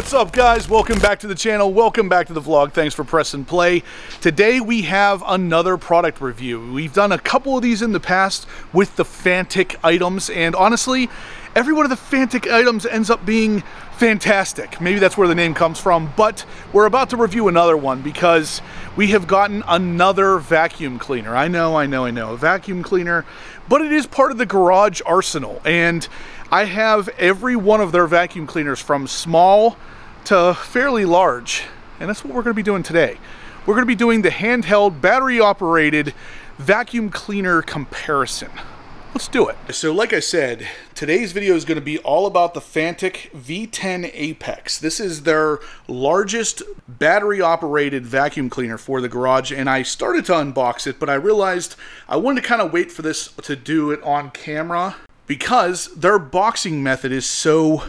What's up guys? Welcome back to the channel. Welcome back to the vlog. Thanks for pressing play. Today we have another product review. We've done a couple of these in the past with the Fanttik items and honestly, every one of the Fanttik items ends up being fantastic. Maybe that's where the name comes from, but we're about to review another one because we have gotten another vacuum cleaner. I know, I know, I know, a vacuum cleaner, but it is part of the garage arsenal and I have every one of their vacuum cleaners from small to fairly large. And that's what we're gonna be doing today. We're gonna be doing the handheld battery operated vacuum cleaner comparison. Let's do it. So like I said, today's video is going to be all about the Fanttik V10 Apex. This is their largest battery operated vacuum cleaner for the garage and I started to unbox it but I realized I wanted to kind of wait for this to do it on camera because their boxing method is so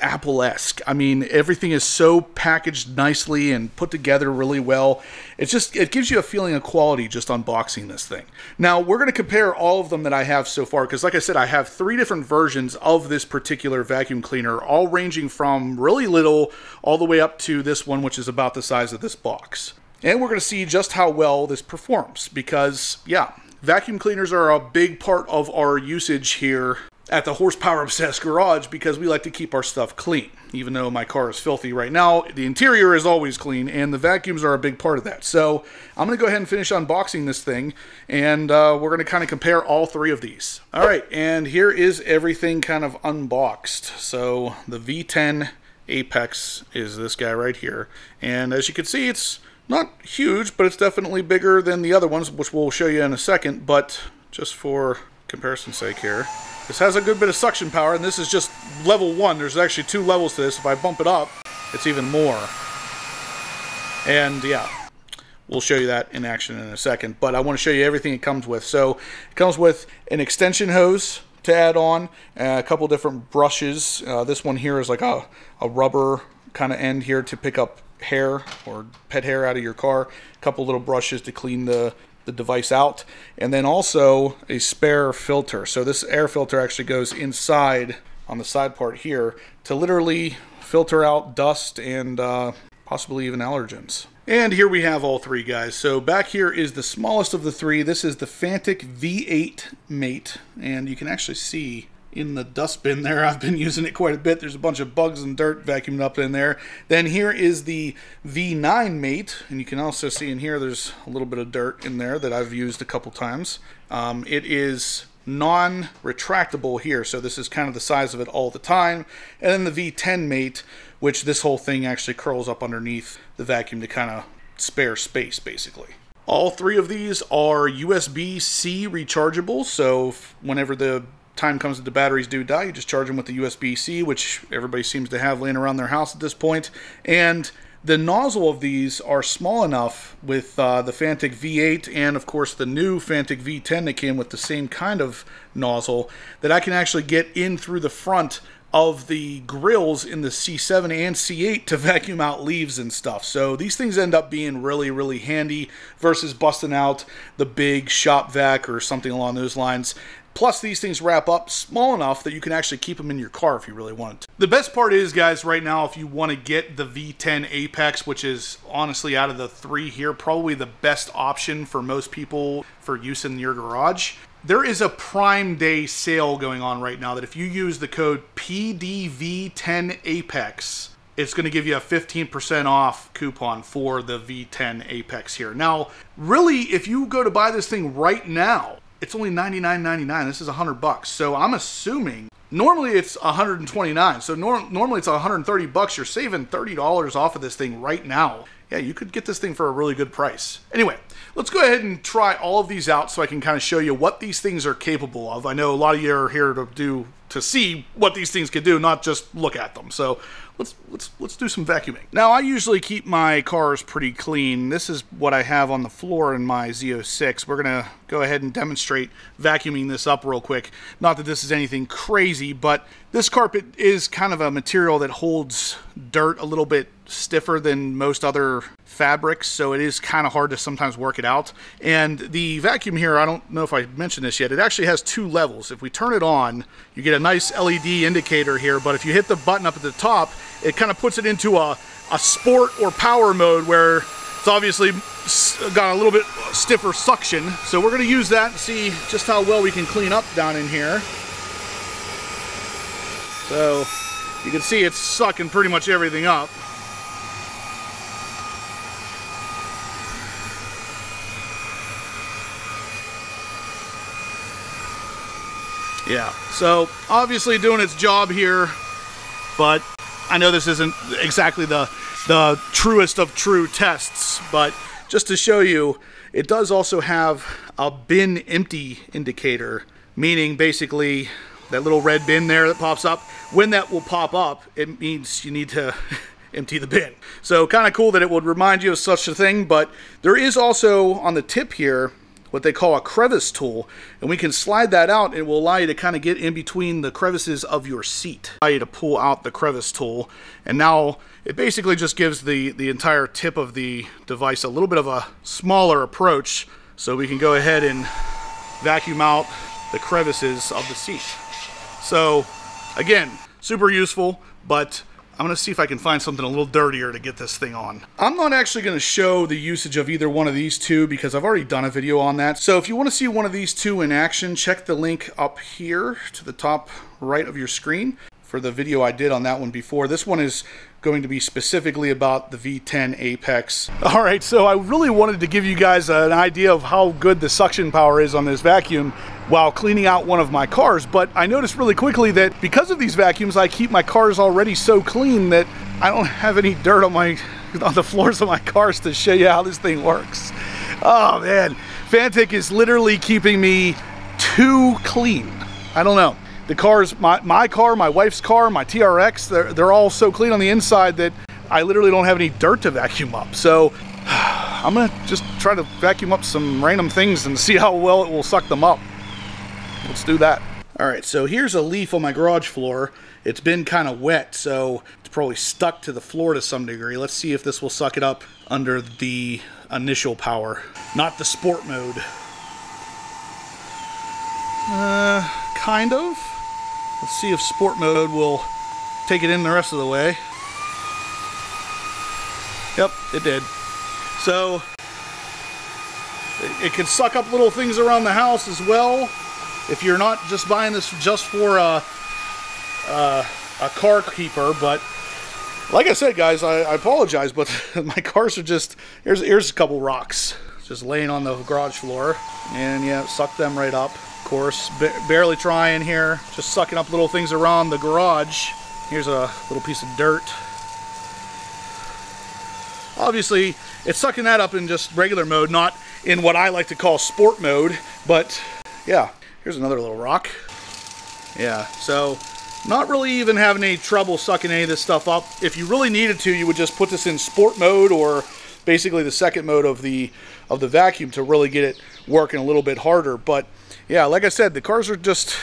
Apple-esque. I mean, everything is so packaged nicely and put together really well. It's just, it gives you a feeling of quality just unboxing this thing. Now, we're going to compare all of them that I have so far, because like I said, I have three different versions of this particular vacuum cleaner, all ranging from really little all the way up to this one, which is about the size of this box. And we're going to see just how well this performs, because, yeah, Vacuum cleaners are a big part of our usage here at the Horsepower Obsessed Garage because we like to keep our stuff clean. Even though my car is filthy right now, the interior is always clean, and the vacuums are a big part of that. So I'm going to go ahead and finish unboxing this thing, and uh, we're going to kind of compare all three of these. All right, and here is everything kind of unboxed. So the V10 Apex is this guy right here, and as you can see, it's not huge, but it's definitely bigger than the other ones, which we'll show you in a second, but just for comparison's sake here. This has a good bit of suction power, and this is just level one. There's actually two levels to this. If I bump it up, it's even more. And yeah, we'll show you that in action in a second. But I want to show you everything it comes with. So it comes with an extension hose to add on, uh, a couple different brushes. Uh, this one here is like a, a rubber kind of end here to pick up hair or pet hair out of your car, a couple little brushes to clean the, the device out, and then also a spare filter. So this air filter actually goes inside on the side part here to literally filter out dust and uh, possibly even allergens. And here we have all three guys. So back here is the smallest of the three. This is the Fanttik V8 Mate, and you can actually see in the dustbin there. I've been using it quite a bit. There's a bunch of bugs and dirt vacuumed up in there. Then here is the V9 Mate, and you can also see in here there's a little bit of dirt in there that I've used a couple times. Um, it is non-retractable here, so this is kind of the size of it all the time. And then the V10 Mate, which this whole thing actually curls up underneath the vacuum to kind of spare space, basically. All three of these are USB-C rechargeable, so whenever the time comes that the batteries do die, you just charge them with the USB-C, which everybody seems to have laying around their house at this point. And the nozzle of these are small enough with uh, the Fanttik V8 and of course the new Fanttik V10 that came with the same kind of nozzle that I can actually get in through the front of the grills in the C7 and C8 to vacuum out leaves and stuff. So these things end up being really, really handy versus busting out the big shop vac or something along those lines. Plus, these things wrap up small enough that you can actually keep them in your car if you really wanted to. The best part is, guys, right now, if you want to get the V10 Apex, which is honestly out of the three here, probably the best option for most people for use in your garage, there is a Prime Day sale going on right now that if you use the code PDV10Apex, it's going to give you a 15% off coupon for the V10 Apex here. Now, really, if you go to buy this thing right now, it's only $99.99. This is 100 bucks. So I'm assuming normally it's 129. So nor normally it's 130 bucks. You're saving $30 off of this thing right now. Yeah, you could get this thing for a really good price. Anyway, let's go ahead and try all of these out so I can kind of show you what these things are capable of. I know a lot of you are here to do to see what these things can do, not just look at them. So let's let's let's do some vacuuming. Now I usually keep my cars pretty clean. This is what I have on the floor in my Z06. We're gonna go ahead and demonstrate vacuuming this up real quick. Not that this is anything crazy, but this carpet is kind of a material that holds dirt a little bit stiffer than most other fabrics, so it is kind of hard to sometimes work it out. And the vacuum here, I don't know if I mentioned this yet, it actually has two levels. If we turn it on, you get a nice LED indicator here, but if you hit the button up at the top, it kind of puts it into a, a sport or power mode where it's obviously got a little bit stiffer suction. So we're gonna use that and see just how well we can clean up down in here. So you can see it's sucking pretty much everything up. Yeah, so obviously doing its job here, but I know this isn't exactly the, the truest of true tests, but just to show you, it does also have a bin empty indicator, meaning basically that little red bin there that pops up, when that will pop up, it means you need to empty the bin. So kind of cool that it would remind you of such a thing, but there is also on the tip here what they call a crevice tool, and we can slide that out. It will allow you to kind of get in between the crevices of your seat. Allow you to pull out the crevice tool, and now it basically just gives the, the entire tip of the device a little bit of a smaller approach, so we can go ahead and vacuum out the crevices of the seat. So, again, super useful, but I'm to see if I can find something a little dirtier to get this thing on. I'm not actually to show the usage of either one of these two because I've already done a video on that. So if you want to see one of these two in action, check the link up here to the top right of your screen for the video I did on that one before. This one is going to be specifically about the V10 Apex. All right, so I really wanted to give you guys an idea of how good the suction power is on this vacuum while cleaning out one of my cars, but I noticed really quickly that because of these vacuums, I keep my cars already so clean that I don't have any dirt on my on the floors of my cars to show you how this thing works. Oh man, Fanttik is literally keeping me too clean. I don't know the cars, my, my car, my wife's car, my TRX, they're, they're all so clean on the inside that I literally don't have any dirt to vacuum up. So I'm gonna just try to vacuum up some random things and see how well it will suck them up. Let's do that. All right, so here's a leaf on my garage floor. It's been kind of wet, so it's probably stuck to the floor to some degree. Let's see if this will suck it up under the initial power, not the sport mode. Uh, kind of. Let's see if sport mode will take it in the rest of the way. Yep, it did. So, it, can suck up little things around the house as well. If you're not just buying this just for a, a, a car keeper, but like I said, guys, I, I apologize, but my cars are just, here's, here's a couple rocks just laying on the garage floor. And yeah, suck them right up course. barely trying here, just sucking up little things around the garage. Here's a little piece of dirt. Obviously, it's sucking that up in just regular mode, not in what I like to call sport mode, but yeah, here's another little rock. Yeah, so not really even having any trouble sucking any of this stuff up. If you really needed to, you would just put this in sport mode or basically the second mode of the of the vacuum to really get it working a little bit harder. But yeah, like I said, the cars are just,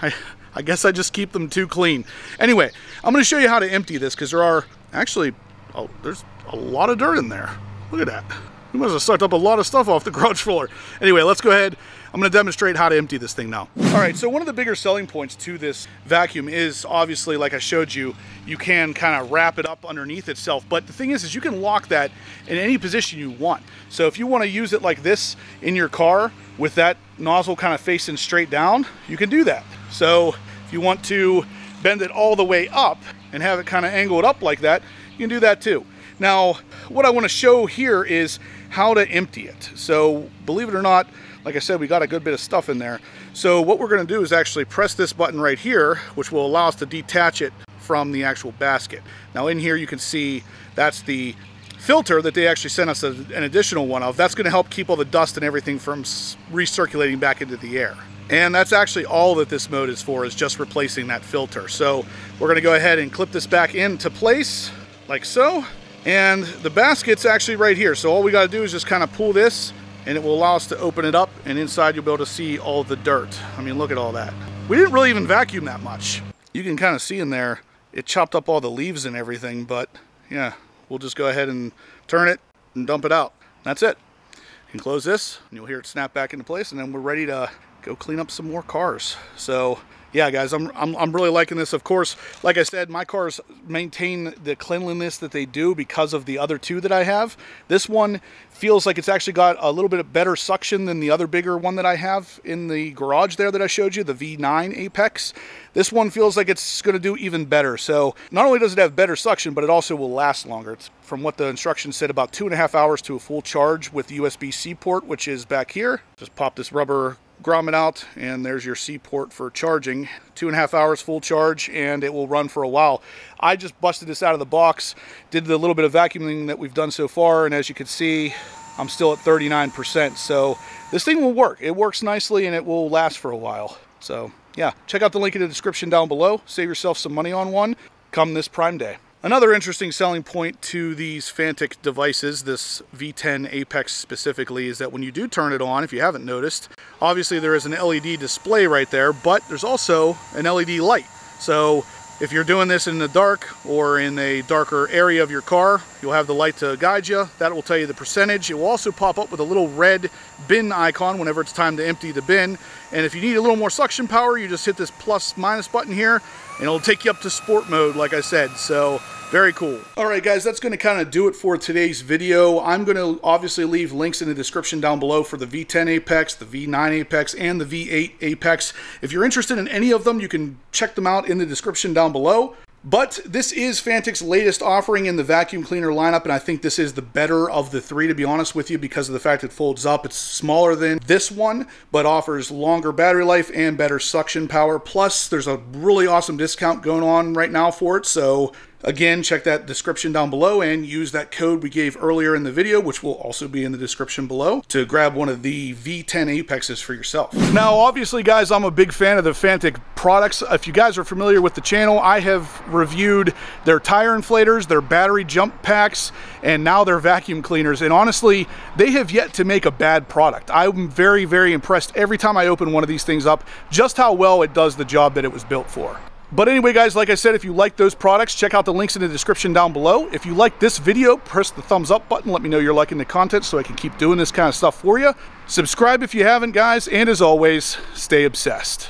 I, I guess I just keep them too clean. Anyway, I'm going to show you how to empty this because there are actually, oh, there's a lot of dirt in there. Look at that. We must have sucked up a lot of stuff off the garage floor. Anyway, let's go ahead. I'm to demonstrate how to empty this thing now. All right, so one of the bigger selling points to this vacuum is obviously, like I showed you, you can kind of wrap it up underneath itself. But the thing is, is you can lock that in any position you want. So if you want to use it like this in your car with that nozzle kind of facing straight down, you can do that. So if you want to bend it all the way up and have it kind of angled up like that, you can do that too. Now, what I want to show here is how to empty it. So believe it or not, like I said, we got a good bit of stuff in there. So what we're gonna do is actually press this button right here, which will allow us to detach it from the actual basket. Now in here you can see that's the filter that they actually sent us a, an additional one of. That's gonna help keep all the dust and everything from recirculating back into the air. And that's actually all that this mode is for, is just replacing that filter. So we're gonna go ahead and clip this back into place, like so. And the basket's actually right here. So all we gotta do is just kind of pull this and it will allow us to open it up and inside you'll be able to see all the dirt. I mean, look at all that. We didn't really even vacuum that much. You can kind of see in there, it chopped up all the leaves and everything, but yeah, we'll just go ahead and turn it and dump it out. That's it. You can close this and you'll hear it snap back into place and then we're ready to go clean up some more cars. So yeah, guys, I'm, I'm, I'm really liking this. Of course, like I said, my cars maintain the cleanliness that they do because of the other two that I have. This one feels like it's actually got a little bit of better suction than the other bigger one that I have in the garage there that I showed you, the V9 Apex. This one feels like it's going to do even better. So not only does it have better suction, but it also will last longer. It's from what the instructions said, about two and a half hours to a full charge with USB-C port, which is back here. Just pop this rubber grommet out and there's your C port for charging. Two and a half hours full charge and it will run for a while. I just busted this out of the box, did the little bit of vacuuming that we've done so far and as you can see I'm still at 39% so this thing will work. It works nicely and it will last for a while. So yeah, check out the link in the description down below. Save yourself some money on one come this Prime Day. Another interesting selling point to these Fanttik devices, this V10 Apex specifically, is that when you do turn it on, if you haven't noticed, obviously there is an LED display right there, but there's also an LED light. So if you're doing this in the dark or in a darker area of your car, you'll have the light to guide you. That will tell you the percentage. It will also pop up with a little red bin icon whenever it's time to empty the bin. And if you need a little more suction power, you just hit this plus minus button here and it'll take you up to sport mode, like I said. So very cool. All right, guys, that's going to kind of do it for today's video. I'm going to obviously leave links in the description down below for the V10 Apex, the V9 Apex, and the V8 Apex. If you're interested in any of them, you can check them out in the description down below. But this is Fanttik's latest offering in the vacuum cleaner lineup, and I think this is the better of the three, to be honest with you, because of the fact it folds up. It's smaller than this one, but offers longer battery life and better suction power. Plus, there's a really awesome discount going on right now for it, so Again, check that description down below and use that code we gave earlier in the video, which will also be in the description below, to grab one of the V10 Apexes for yourself. Now, obviously, guys, I'm a big fan of the Fanttik products. If you guys are familiar with the channel, I have reviewed their tire inflators, their battery jump packs, and now their vacuum cleaners. And honestly, they have yet to make a bad product. I'm very, very impressed every time I open one of these things up, just how well it does the job that it was built for. But anyway, guys, like I said, if you like those products, check out the links in the description down below. If you like this video, press the thumbs up button. Let me know you're liking the content so I can keep doing this kind of stuff for you. Subscribe if you haven't, guys. And as always, stay obsessed.